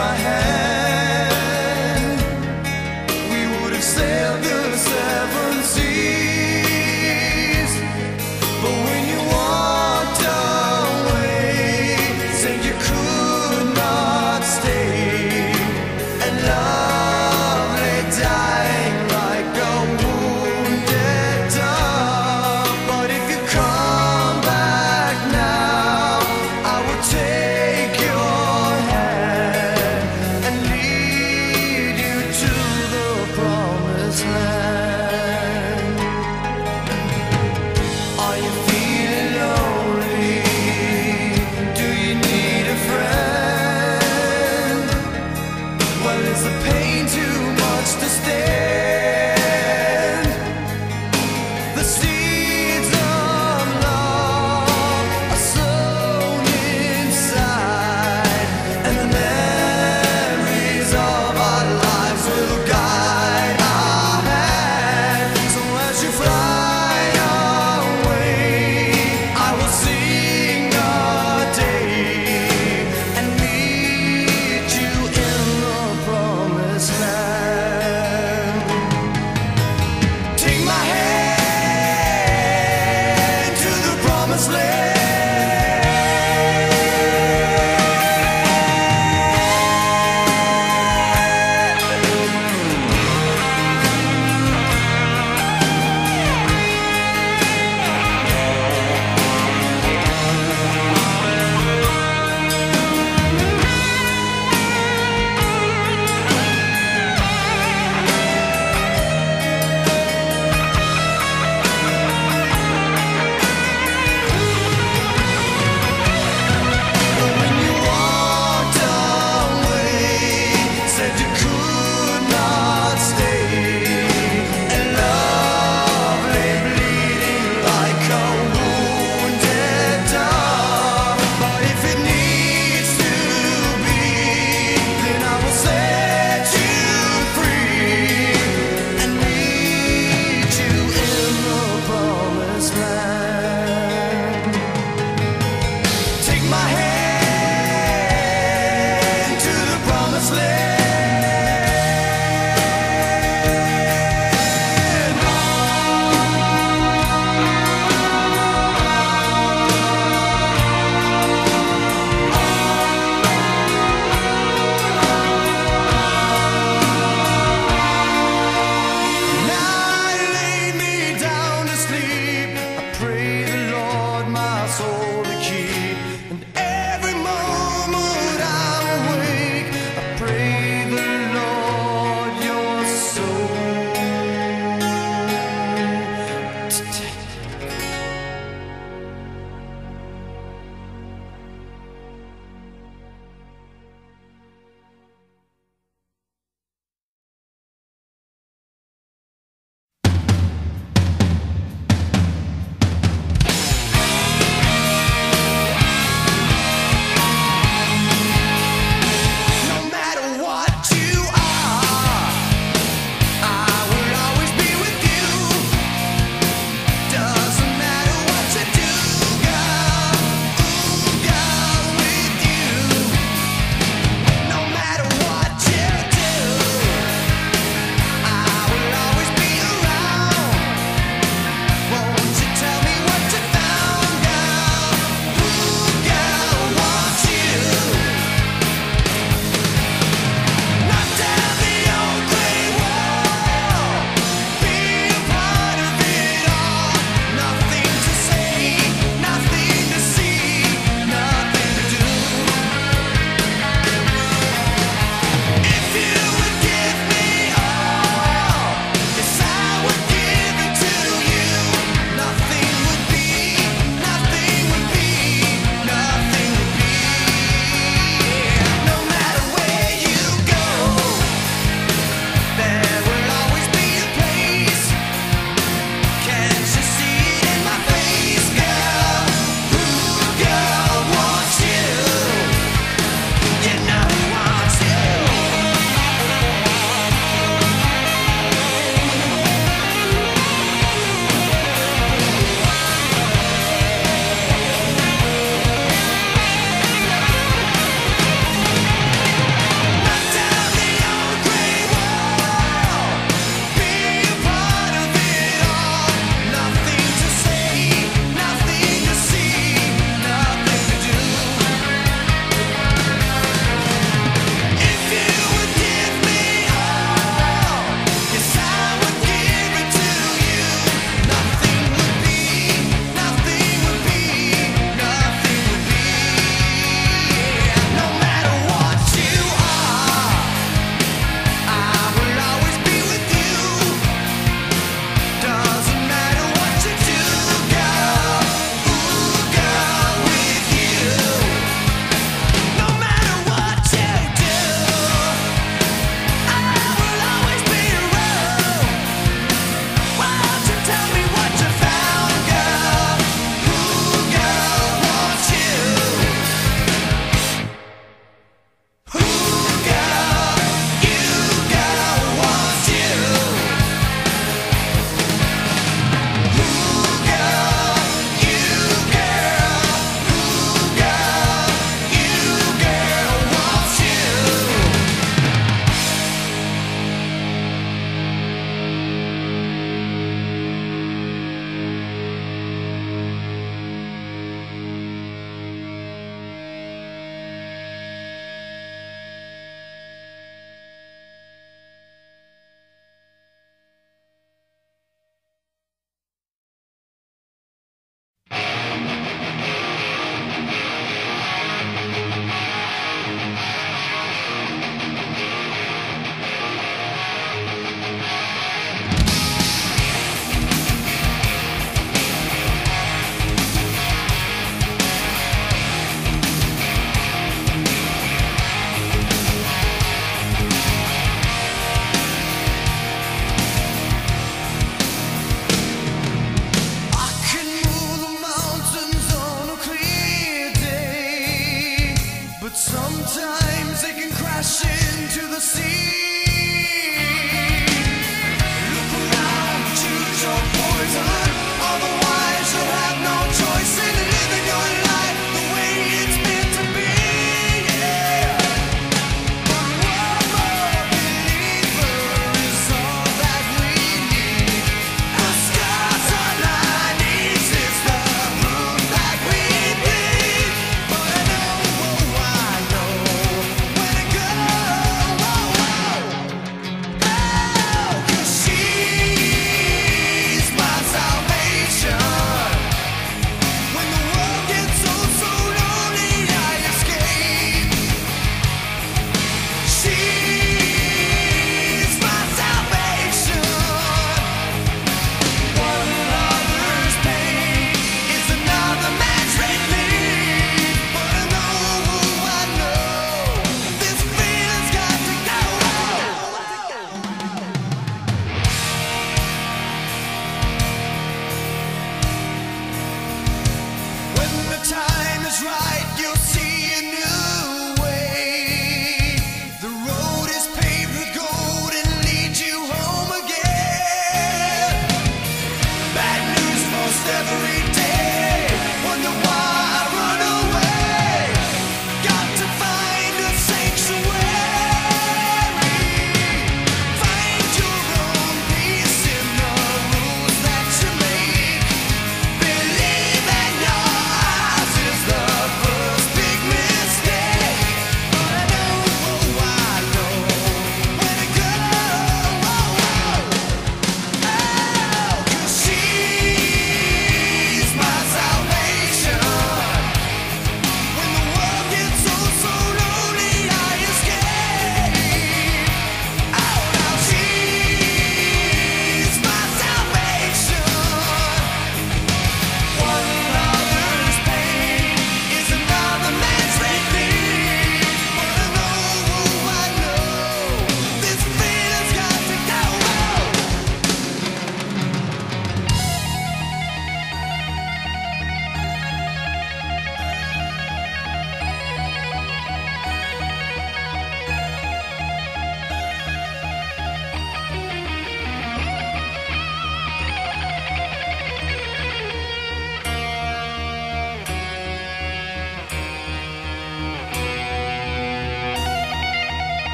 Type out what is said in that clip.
my hand.